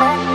I'm